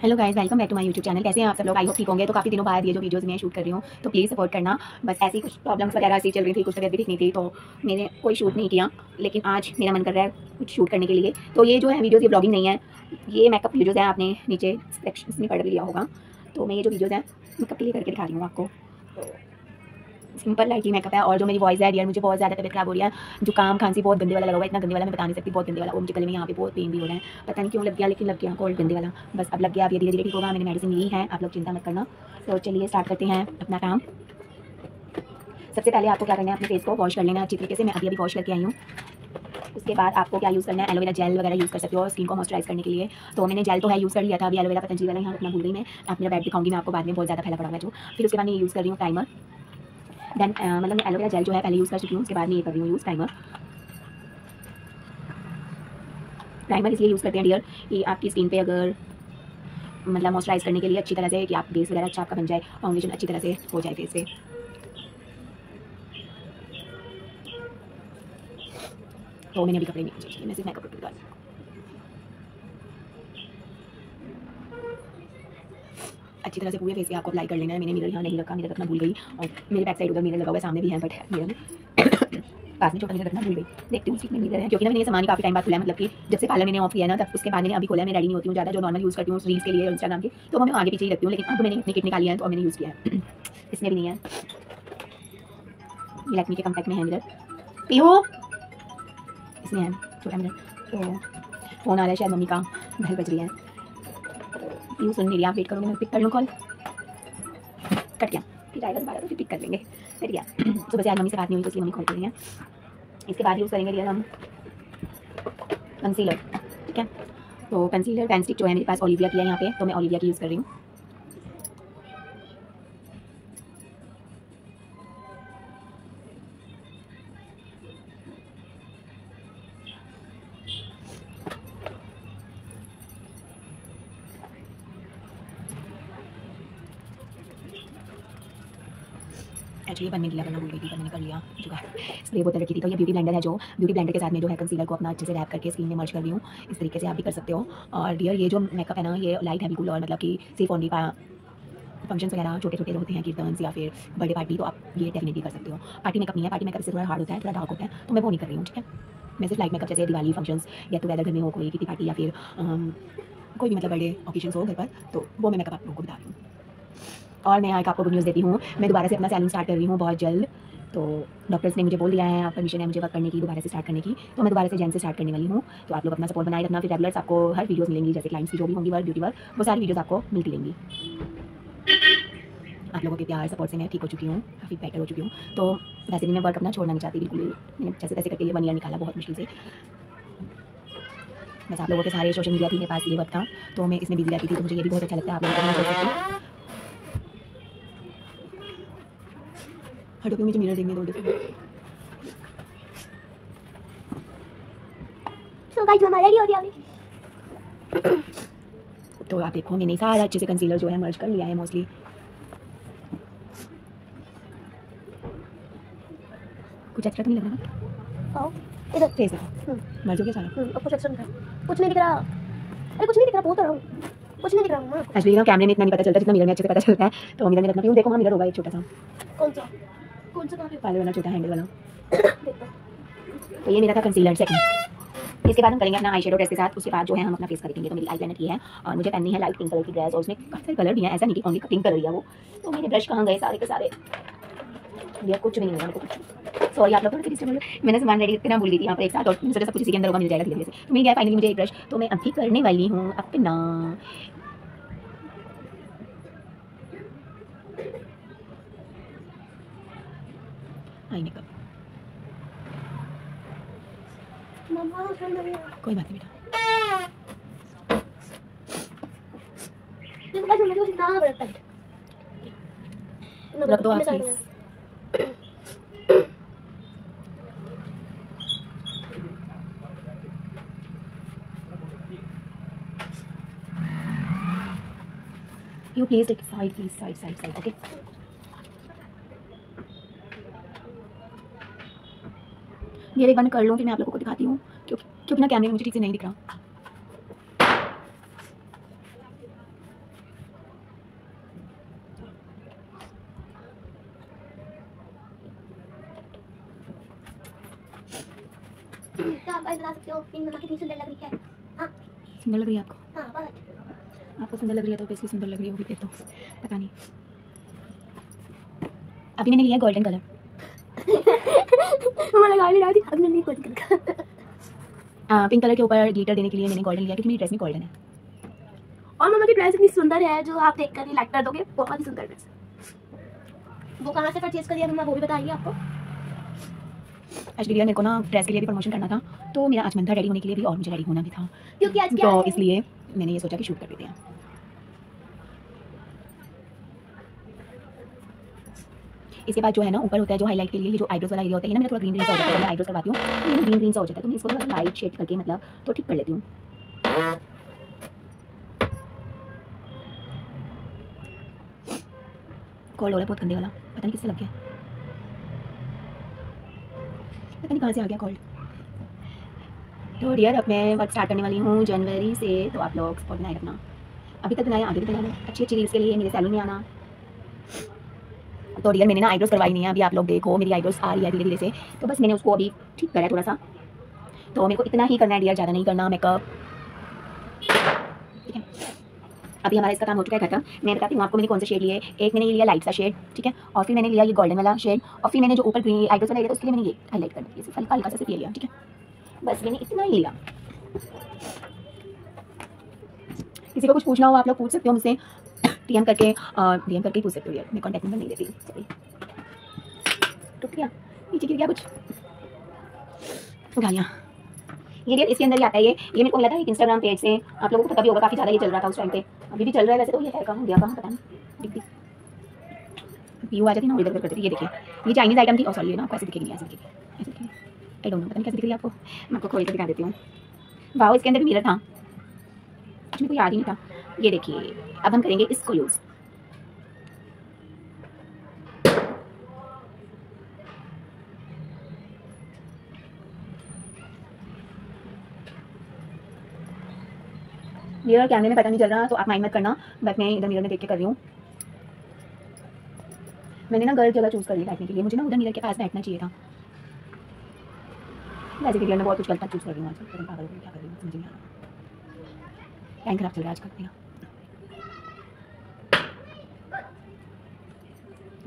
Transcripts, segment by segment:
Hello guys welcome back to my YouTube channel कैसे हैं आप सब लोग? आई होप ठीक होंगे। तो काफ़ी दिनों बाद ये जो वीडियोस मैं शूट कर रही हूँ तो प्लीज़ सपोर्ट करना। बस ऐसी कुछ प्रॉब्लम्स वगैरह ऐसी चल रही थी, कुछ तबियत भी नहीं थी तो मैंने कोई शूट नहीं किया। लेकिन आज मेरा मन कर रहा है कुछ शूट करने के लिए। तो ये जो है वीडियोज़ ये ब्लॉगिंग नहीं है। ये मेकअप वीडियोज़ है, आपने नीचे सेक्शन में पढ़ लिया होगा। तो मैं ये जो वीडियोज़ हैं मेकअप के लिए करके दिखा रही हूँ आपको। तो सिंपल लाइट ही मेकअप है और जो मेरी वॉइस है यार मुझे बहुत ज़्यादा तबियत खराब हो रही है। जो काम खांसी बहुत गंदे वाला लगा हुआ इतना गंदे वाला मैं बता नहीं सकती, बहुत गंदे वाला। वो मुझे गले में यहाँ पे बहुत पेन भी हो रहा है। पता नहीं क्यों लग गया, लेकिन लग गया कोल्ड गंदे वाला। बस अब लग गया, अब ये धीरे धीरे ठीक होगा मैंने मेडिसिन ली है, आप लोग चिंता मत करना। तो चलिए स्टार्ट करते हैं अपना काम। सबसे पहले आपको क्या करना है, अपने फेस को वॉश कर लेना, अच्छी तरीके से। मैं अभी अभी वॉश करके आई हूँ। उसके बाद आपको क्या यूज़ करना है एलोवेरा जेल वगैरह यूज़ कर सकते हो स्किन को मॉइस्चराइज करने के लिए। तो मैंने जेल तो है यूज़ कर लिया था, अभी एलोवेरा पतंजलि वाला यहाँ अपना भूल गई मैं। आप मेरा बैग दिखाऊँगी मैं आपको बाद में, बहुत ज़्यादा फैला पड़ा हुआ जो। फिर उसके बाद मैं यूज़ कर रही हूँ टाइमर देन uh, मतलब मैं एलोवेरा जेल जो है पहले यूज़ कर चुकी हूँ उसके बाद मैं ये कर रही हूँ यूज़ टाइमर प्राइमर इसलिए यूज़ करते हैं डियर कि आपकी स्किन पे अगर मतलब मॉइस्चराइज करने के लिए अच्छी तरह से कि आप बेस वगैरह अच्छा आपका बन जाए फाउंडेशन अच्छी तरह से हो जाए फेस पे। तो मैंने अभी कपड़े नहीं मैं सिर्फ़ मेकअप प्रोडक्ट डाल अच्छी तरह से पूरे फेस पे आपको अप्लाई कर लेना है। मैंने मिरर यहाँ नहीं रखा मिरर रखना भूल गई। और मेरे बैक साइड उधर मिरर लगा हुआ है, सामने भी है बट मिरर पास में छोटा मिरर रखना भूल गई। देखती हूँ में मिरर है। क्योंकि ना मैंने सामान काफ़ी टाइम बाद खुला मतलब कि जब से पार्लर मैंने ऑफ़ किया ना, तब उसके बाद मैंने अभी खोला मैं रेडी नहीं होती हूँ ज़्यादा, जो नॉर्मल यूज़ करती हूँ रील्स के लिए इंस्टाग्राम के। तो मैं आगे पीछे ही रखती हूँ, लेकिन अब मैंने इतनी किट निकाली है तो मैंने यूज़ किया है। इसमें भी नहीं है। लैक्मी के कम्पैक्ट में है मिरर पीहू इसमें है, छोटा मिरर तो फ़ोन आ रहा है, शायद मम्मी का, घर बज रही है। यूँ सुन रही आप वेट करोगे, मैं पिक कर लूँ कॉल कट गया। फिर आएगा दोबारा तो फिर पिक कर लेंगे। फिर गया। सुबह से आज मम्मी से बात नहीं हुई तो मम्मी कॉल कर रही हैं इसके बाद यूज़ करेंगे रियल हम कंसीलर ठीक है? तो कंसीलर पेन स्टिक जो है मेरे पास ओलिविया की है यहाँ पे तो मैं ओलिविया की यूज़ कर रही हूँ। बनने के करना भूल गई थी मैंने कर लिया चुका स्प्रे बोतल रखी थी। तो ये ब्यूटी ब्लेंडर है जो ब्यूटी ब्लेंडर के साथ में जो है कंसीलर को अपना अच्छे से रैप करके स्क्रीन में मर्ज कर रही हूँ। इस तरीके से आप भी कर सकते हो। और डियर ये जो मेकअप है ना, ये लाइट है बिल्कुल और मतलब कि सिर्फ़ ओनली फ़ंक्शन वगैरह छोटे छोटे होते हैं कीर्तन या फिर बर्थडे पार्टी तो आप ये डेफिनेटली कर सकते हो। पार्टी मेकअप नहीं है पार्टी मेकअप से थोड़ा हार्ड होता है, थोड़ा डार्क होता है तो मैं वो नहीं कर रही हूँ, ठीक है? मैं सिर्फ़ लाइट मेकअप जैसे दिवाली फ़ंक्शन या तो वेदर घर में हो, कोई किसी पार्टी या फिर कोई भी मतलब बर्थडे ओकेजन हो घर पर तो वो मैं मेकअप आप लोगों को बता रही हूँ। और मैं एक आपको गुड न्यूज़ देती हूँ। मैं दोबारा से अपना सैलून स्टार्ट कर रही हूँ बहुत जल्द। तो डॉक्टर्स ने मुझे बोल दिया है परमिशन है मुझे वर्क करने की, दोबारा से स्टार्ट करने की। तो मैं दोबारा से जैन से स्टार्ट करने वाली हूँ। तो आप लोग अपना सपोर्ट बनाए रखना, फिर रेगुलर्स आपको हर वीडियोस मिलेंगी, जैसे क्लाइंट्स की जो भी होंगी वर्क ड्यूटी वर्क वो सारी वीडियोस आपको मिलती रहेंगी। आप लोगों के प्यार सपोर्ट से मैं ठीक हो चुकी हूँ, काफ़ी बेटर हो चुकी हूँ। तो वैसे भी मैं वर्क अपना छोड़ना नहीं चाहती, बिल्कुल मैंने जैसे तैसे करके लिए वन ईयर निकाला बहुत मुश्किल से। बस आप लोगों के सारे सोशल मीडिया थी मेरे पास, ये वर्क था। तो मैं इसमें बिज़ी रहती थी तो मुझे ये भी बहुत अच्छा लगता है, आप लोगों को हटो मुझे मिरर देखने दो सो गाइस हमारा रेडी हो गया तो आप देखो मैंने सारा अच्छे से कंसीलर जो है मर्ज कर लिया है मोस्टली कुछ एक्स्ट्रा तो नहीं लग रहा आओ इधर। फेस देखो। मर्ज हो गया सारा? हम्म अब कुछ एक्स्ट्रा कुछ नहीं दिख रहा। अरे कुछ नहीं दिख रहा बोल तो रहा हूँ। कुछ नहीं दिख रहा हूँ। एक्चुअली कैमरे में इतना नहीं पता चलता जितना मिरर में अच्छे से पता चलता है। तो मिरर में रखना। क्यों देखो वहाँ मिरर होगा एक छोटा सा। कौन सा? तो ये मेरा था कंसीलर सेकंड इसके बाद हम करेंगे अपना आई ड्रेस के साथ उसके बाद जो है हम अपना फेस करेंगे तो मेरी आई लाइनर की है और मुझे पहननी है लाइट पिंक कलर की ड्रेस और उसमें काफ़ी कलर हैं ऐसा नहीं कि ओनली पिंक कलर ही है वो तो मेरे ब्रश कहाँ गए सारे के सारे भैया कुछ भी नहीं कुछ सॉरी आप लोग थोड़ा से बोलो मैंने सामान रेडी करना भूल गई थी यहाँ पर एक साथ और सब कुछ इसी के अंदर होगा मिल जाएगा धीरे धीरे से तो मेरी फाइनली मुझे एक ब्रश तो मैं अभी करने वाली हूँ अपना। आई मेकअप मम्मा कोई बात नहीं बेटा रख दो आप please You please take side, please side, side, side. Okay. ये एक बार कर लूँ फिर मैं आप लोगों को दिखाती हूँ क्योंकि क्योंकि ना कैमरे में मुझे ठीक से नहीं दिख रहा। सुंदर लग रही है। आपको? आपको सुंदर लग रही है तो बेसिकली सुंदर लग रही होगी फिर तो पता नहीं। अभी मैंने लिया गोल्डन कलर मम्मा लगा नहीं रही थी। अभी मैंने पिंक कलर के ऊपर ग्लिटर देने के लिए मैंने गोल्डन लिया क्योंकि मेरी ड्रेस में गोल्डन है। और मम्मा की ड्रेस इतनी सुंदर है जो आप देख कर ही लाइक कर दोगे बहुत ही सुंदर ड्रेस वो कहाँ से परचेज करी है मम्मा वो भी बताइए आपको। एक्चुअली मेरे को ना ड्रेस के लिए भी प्रमोशन करना था तो मेरा आज मन था रेडी होने के लिए भी और मुझे रेडी होना भी था। क्योंकि आज तो इसलिए मैंने ये सोचा कि शूट कर देते हैं। इसके बाद जो है ना, ऊपर होता है जो हाईलाइट के लिए जो आईब्रोज वाला एरिया होता है ना मेरा थोड़ा ग्रीन ग्रीन सा हो मैं आईब्रोज करवाती हूँ। तो ये ग्रीन ग्रीन सा हो जाता है तो मैं इसको थोड़ा लाइट शेड करके मतलब तो ठीक कर लेती हूँ। कॉल हो रहा बहुत गंदे वाला, पता नहीं किससे लग गया। पता नहीं कहाँ से आ गया कॉल तो डियर अब मैं वर्क स्टार्ट करने वाली हूँ जनवरी से तो आप लोग सपोर्ट बनाए रखना। अभी तक बनाए आगे भी बनाना अच्छी अच्छी रील्स के लिए मेरे सैलून में आना। तो डियर मैंने ना आईब्रोज करवाई नहीं है, अभी आप लोग देखो, मेरी आईब्रोज आ रही है धीरे धीरे से। तो बस मैंने उसको अभी ठीक करा थोड़ा सा। तो मेरे को इतना ही करना है डियर ज़्यादा नहीं करना मेकअप ठीक है? अभी हमारा इसका काम हो चुका है, खत्म। मैं बताती हूँ आपको मैंने कौन सा शेड लिए एक मैंने लिया लाइट सा शेड ठीक है? और फिर मैंने लिया ये गोल्डन वाला शेड और फिर मैंने जो ऊपर ग्रीन आईब्रोज वाला लिया उसके लिए मैंने ये हाईलाइट कर दिया। हल्का हल्का सा सिर्फ़ लिया, ठीक है? बस मैंने इतना ही लिया। किसी को कुछ पूछना हो, आप लोग पूछ सकते हो मुझसे। डीएम करके डीएम करके पूछ सकते हो यार मैं कॉन्टैक्ट नंबर नहीं देती सॉरी टूट गया नीचे गिर गया कुछ? गालियाँ। ये डियर इसके अंदर ही आता है ये। ये मेरे को मिला था एक इंस्टाग्राम पेज से। आप लोगों को पता भी होगा, काफ़ी ज़्यादा ये चल रहा था उस टाइम पे। अभी भी चल रहा है वैसे तो ये है कहाँ? गया कहाँ? पता नहीं। दिख दिख व्यू आ जाती ना इधर उधर करती ये देखिए। ये चाइनीज़ आइटम थी। और सॉरी ये ना, आपको ऐसे दिखेगी ऐसे दिखेगी। ऐसे दिखेगी। आई डोंट नो पता नहीं कैसे दिख रही है आपको। मैं आपको खोल के दिखा देती हूँ। वाह इसके अंदर भी मिरर था। मेरे को याद ही नहीं था। ये देखिए, अब हम करेंगे इसको यूज़ मिरर कैमरे में पता नहीं चल रहा तो आप माइंड मत करना. बट मैं इधर मिरर में देख के कर रही हूँ. मैंने ना गलत जगह चूज़ कर ली बैठने के लिए. मुझे ना उधर मिरर के पास बैठना चाहिए था. वैसे भी मैं बहुत कुछ गलत चूज़ कर रही हूँ आजकल. पागल क्या कर रही हूँ, समझ नहीं आ रहा. टाइम खराब चल रहा है आजकल मेरा.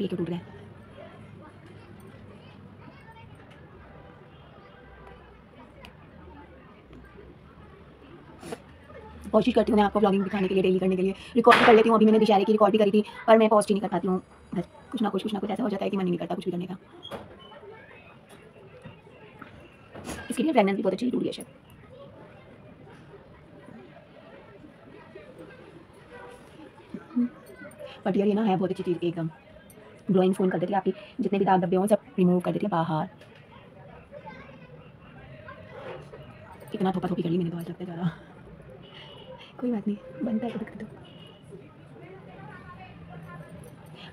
ये क्यों टूट रहा कोशिश करती हूँ मैं आपको ब्लॉगिंग दिखाने के लिए डेली करने के लिए। रिकॉर्ड कर लेती हूँ, अभी मैंने दिशारे की रिकॉर्ड भी करी थी, पर मैं पोस्ट ही नहीं कर पाती हूँ। बस, कुछ ना कुछ कुछ ना कुछ ऐसा हो जाता है कि मन नहीं करता कुछ भी करने का। इसके लिए फ्रेगनेंस भी बहुत अच्छी गई है, शायद। ये ना है, बहुत अच्छी चीज़, एकदम। ग्लोइंग फ़ोन कर देती है, आपकी जितने भी दाग धब्बे हों सब रिमूव कर देती है बाहर। कितना थोपा थोपी कर ली मैंने तो आज लगता ज़्यादा। कोई बात नहीं, बनता है तो।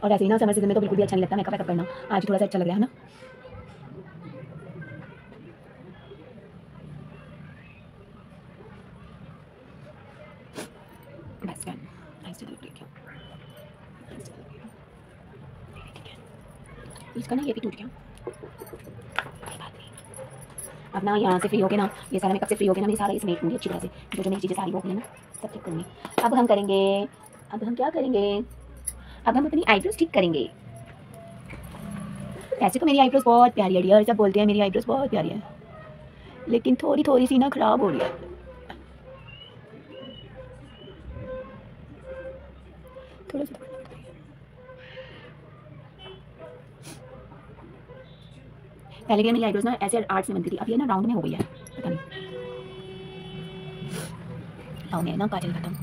और ऐसे ही ना समर सीज़न में तो बिल्कुल भी अच्छा नहीं लगता मेकअप वेकअप करना। आज थोड़ा सा अच्छा लग रहा है ना? इसका ना ये भी टूट गया। अब ना यहाँ से फ्री हो के ना, ये सारा मेकअप से फ्री हो के ना मैं सारा ये समेट लूँगी अच्छी तरह से, जो जो मेरी चीज़ें सारी हो गई ना, सब ठीक करूँगी अब हम करेंगे, अब हम क्या करेंगे? अब हम अपनी आईब्रोज ठीक करेंगे। ऐसे तो मेरी आईब्रोज बहुत प्यारी है डियर सब बोलते हैं मेरी आईब्रोज बहुत प्यारी है। लेकिन थोड़ी थोड़ी सी ना खराब हो रही है। थोड़ा सा। पहले भी मेरी आईब्रोज ना ऐसे आर्ट से बनती थी। अब ये ना राउंड में हो गई है। पता नहीं। आओ, मैं ना काजल खत्म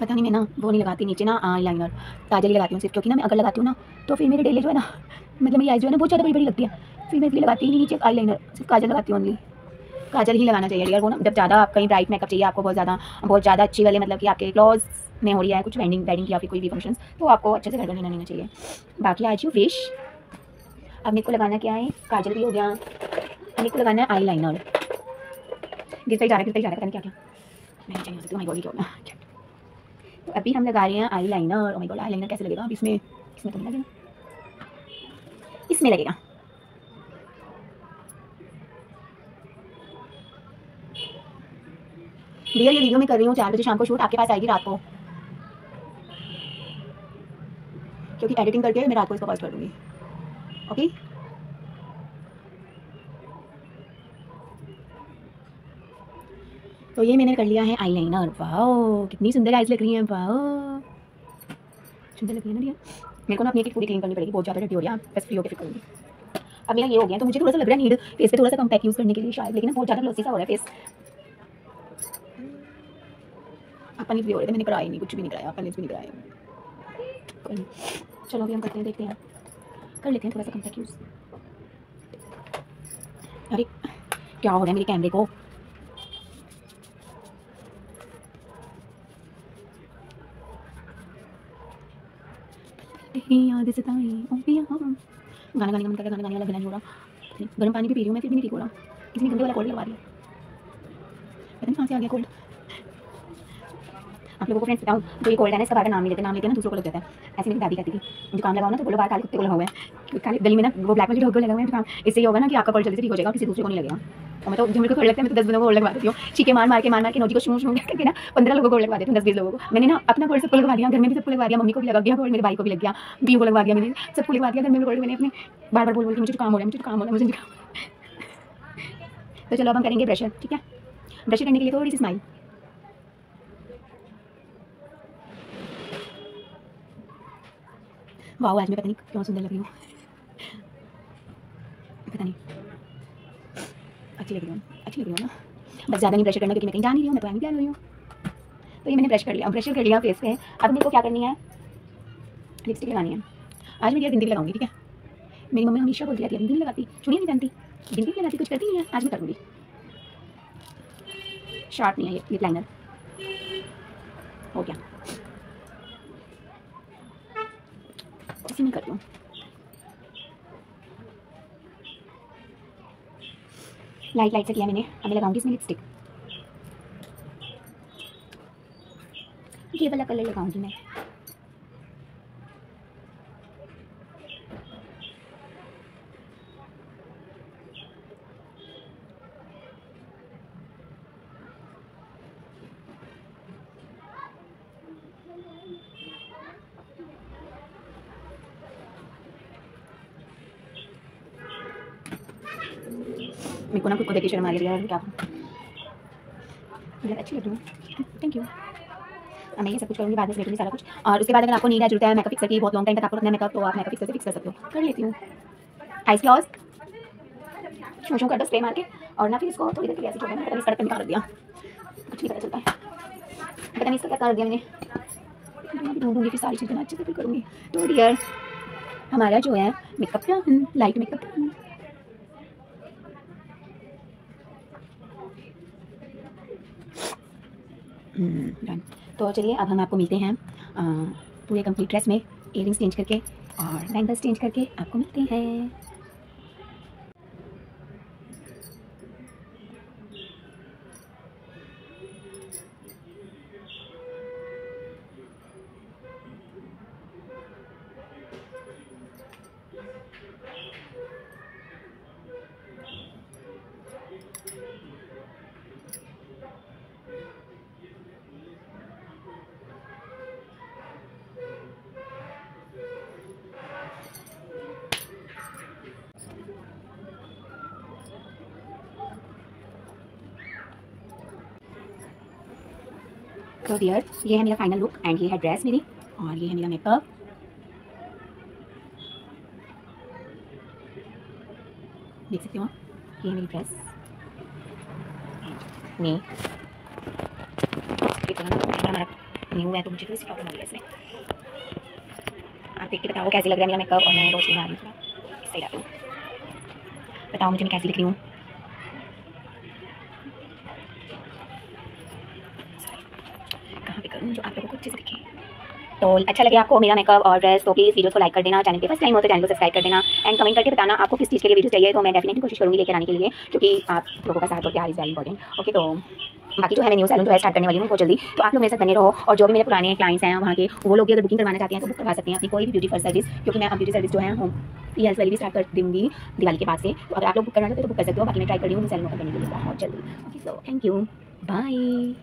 पता नहीं, मैं ना वो नहीं लगाती नीचे ना आई लाइनर काजल ही लगाती हूँ सिर्फ़, क्योंकि ना मैं अगर लगाती हूँ ना तो फिर मेरे डेली जो है ना मतलब मेरी आईज जो है ना, बहुत ज़्यादा बड़ी बड़ी लगती है। फिर मैं इसलिए लगाती ही नहीं नीचे आई लाइनर सिर्फ़ काजल लगाती हूँ ओनली काजल ही लगाना चाहिए। वो ना, जब ज़्यादा आप कहीं ब्राइट मेकअप चाहिए, आपको बहुत ज़्यादा बहुत ज़्यादा अच्छी वाले मतलब कि आपके क्लॉज में हो रही है, कुछ वेडिंग वेडिंग या फिर कोई भी फ़ंक्शन तो आपको अच्छे से लेना लेना चाहिए। बाकी आज यू विश अब मेरे को लगाना क्या है? काजल भी हो गया। मेरे को लगाना है आई लाइनर गिरता ही जा रहा है गिरता ही जा रहा है क्या क्या मैं चाहिए बॉडी क्या तो अभी हम लगा रहे हैं eyeliner god eyeliner कैसे लगेगा? अब इसमें इसमें तो नहीं लगेगा। इसमें लगेगा। भैया ये वीडियो मैं कर रही हूँ, चार बजे शाम को शूट आपके पास आएगी रात को। क्योंकि एडिटिंग करके मैं रात को इसको पोस्ट कर दूँगी। ओके तो ये मैंने कर लिया है आई लाइनर वाओ कितनी सुंदर आइज़ लग रही हैं। वाओ सुंदर लग रही है ना भैया? मेरे को ना अपनी एक पूरी क्लीन करनी पड़ेगी, बहुत ज़्यादा डटी हो रही है। बस फ्री होकर फिर करूँगी। अब मेरा ये हो गया तो मुझे थोड़ा सा लग रहा है नीड फेस पे थोड़ा सा कम्पैक्ट यूज़ करने के लिए शायद, लेकिन बहुत ज़्यादा ग्लोसी सा हो रहा है फेस अपन भी हो रहे थे मैंने कराया नहीं, कुछ भी नहीं कराया, अपन भी नहीं कराया। चलो, अभी हम करते हैं, देखते हैं। कर लेते हैं, थोड़ा सा कम्पैक्ट यूज़ अरे, क्या हो रहा है मेरे कैमरे को? याद सताई ओ गाना, गाने का मन कर गाना, गाने वाला गला नहीं हो रहा। गर्म पानी भी पी रही हूँ मैं, फिर भी नहीं ठीक हो रहा। इसलिए गंदे वाला कोल्ड लगवा दिया। पता नहीं कहाँ से आ गया कोल्ड आप लोगों को फ्रेंड्स बताऊँ, जो ये कोल्ड है इसका बार नाम लेते नाम लेते ना, दूसरों को लग जाता है। ऐसे मेरी दादी कहती थी जो काम लगाओ ना तो बोलो, बाहर काले कुत्ते को लगा हुआ है। काले गली में ना, वो ब्लैक में जो लगा हुआ है काम, इससे ये होगा ना कि आपका कोल्ड जल्दी ठीक हो जाएगा किसी दूसरे को नहीं लगेगा। और मैं तो जो मेरे को लगता है, मैं तो दस बंदों को लगवा देती हूँ। चीके मार मार के, मार मार के, नोजी को शू शू करके ना, पंद्रह लोगों को लगवा देती हूँ, दस बीस लोगों को। मैंने ना, अपना कोल्ड सबको लगवा दिया, घर में भी सबको लगवा दिया, मम्मी को भी लगा दिया मेरे भाई को भी लग गया बी को लगवा दिया मैंने सबको लगवा दिया, घर में कोल्ड मैंने अपने। बार बार बोल बोल के, मुझे काम हो रहा है, मुझे काम हो रहा है, मुझे काम तो चलो, अब हम करेंगे ब्रशर ठीक है? ब्रशर करने के लिए थोड़ी सी स्माइल वाह, आज मैं पता नहीं क्यों सुंदर लग रही हूँ। पता नहीं। अच्छी लग रही हूँ, अच्छी लग रही हूँ ना। बस ज़्यादा नहीं ब्रश करना, क्योंकि मैं कहीं जा नहीं रही हूँ, मैं तो आने जा रही हूँ। तो ये मैंने ब्रश कर लिया ब्रश कर लिया फेस पे। अब मेरे को क्या करनी है? लिपस्टिक लगानी है। आज मैं ये दिन लगाऊँगी, ठीक है? मेरी मम्मी हमेशा बोलती रहती है दिन लगाती। चुनिया नहीं जानती दिन लगाती, कुछ करती नहीं है। आज मैं करूँगी शार्प नहीं है ये लिप लाइनर हो गया। इसी नहीं कर हूँ। लाइट लाइट से किया मैंने। अभी लगाऊँगी इसमें लिपस्टिक ये वाला कलर लगाऊँगी मैं। मेरे को ना खुद को देखिए शर्म आ रही क्या यार, अच्छी लग रही हूँ। थैंक यू मैं ये सब कुछ करूँगी, बाद में बैठूँगी सारा कुछ। और उसके बाद अगर आपको नीड ज़रूरत है मेकअप फिक्सर की बहुत लॉन्ग टाइम तक आपको रखना मेकअप तो आप मेकअप फिक्सर से फिक्स कर सकते हो। कर लेती हूँ। आइस क्लॉज शू शू कर दो स्प्रे मार के। और ना फिर इसको थोड़ी देर के लिए ऐसे छोड़ना पता नहीं सड़क पर निकाल दिया। कुछ नहीं पता चलता है। पता नहीं इसका क्या कर दिया मैंने। ढूंढूँगी फिर सारी चीज़ें अच्छे से फिर करूँगी। तो डियर हमारा जो है मेकअप लाइट मेकअप डन तो चलिए, अब हम आपको मिलते हैं पूरे कंप्लीट ड्रेस में इयर चेंज करके और बैंगल्स चेंज करके आपको मिलते हैं। तो डियर ये है मेरा फाइनल लुक एंड ये है ड्रेस मेरी और ये है मेरा मेकअप देख सकते हो ये है मेरी ड्रेस हमारा न्यू है तो मुझे सी इसमें. आप देख के बताओ कैसे लग रहा है मेरा मेकअप और मैं रोशनी रही हूँ। बताओ मुझे मैं कैसी लग रही हूँ जो आप लोगों को तो अच्छा लगे आपको मेरा मेकअप और ड्रेस तो प्लीज़ वीडियो को लाइक कर देना चैनल पे फ़र्स्ट टाइम हो तो चैनल को सब्सक्राइब कर देना एंड कमेंट करके बताना आपको किस चीज़ के लिए वीडियो चाहिए तो मैं डेफिनेटली कोशिश करूँगी लेकर आने के लिए, क्योंकि आप लोगों का साथ और प्यार इज़ वेरी इंपॉर्टेंट ओके तो बाकी जो है, मैं न्यू सैलून जो है स्टार्ट करने वाली हूँ बहुत जल्दी तो आप लोग मेरे साथ बने रहो और जो भी मेरे पुराने क्लाइंट्स हैं, वहाँ के, वो लोग भी अगर बुकिंग करवाना चाहते हैं तो बुक करवा सकते हैं अपनी कोई भी ब्यूटी फ़र्स्ट सर्विस क्योंकि मैं ब्यूटी सर्विस जो है होम ई हेल्थ वाली भी स्टार्ट कर दूँगी दिवाली के बाद से तो अगर आप लोग बुक करना चाहते हो तो बुक कर सकते हो, बाकी मैं ट्राई कर रही हूँ सैलून करने के लिए, बहुत जल्दी okay so thank you bye